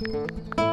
Música